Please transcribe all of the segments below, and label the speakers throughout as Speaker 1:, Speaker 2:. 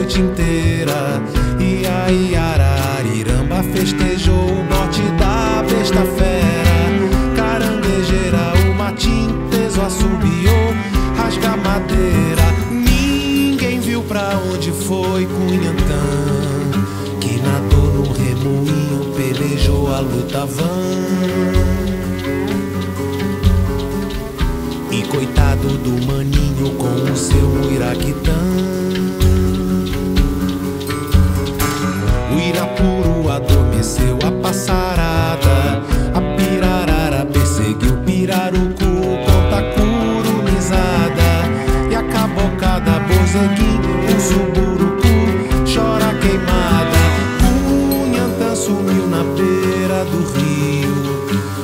Speaker 1: noite inteira. E aí Arariramba festejou o bote da besta-fera. Caranguejeira, o matim teso assobiou, rasga madeira. Ninguém viu pra onde foi Cunhantã, que nadou no remoinho, pelejou a luta van. E coitado do maninho com o seu Iraquitã. Irapuru adormeceu a passarada. A pirarara perseguiu pirarucu, ponta curumizada. E a cabocada bozegui, o suburucu, chora queimada. Cunhantã sumiu na beira do rio.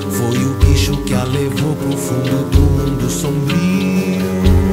Speaker 1: Foi o bicho que a levou pro fundo do mundo sombrio.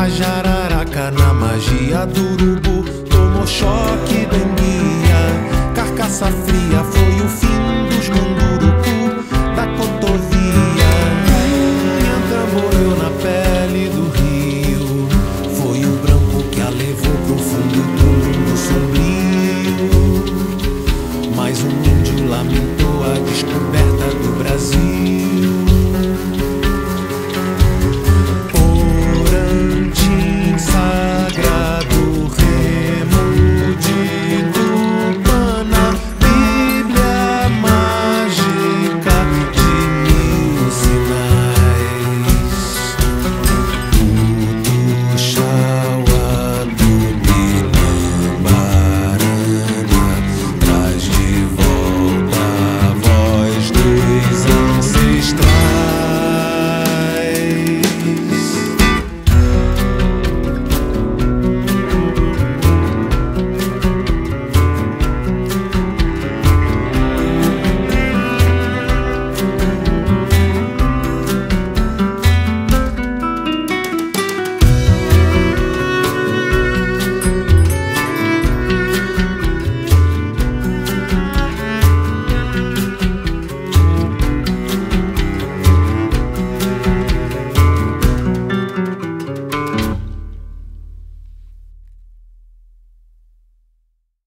Speaker 1: A jararaca na magia do urubu tomou choque dentro. vale do rio.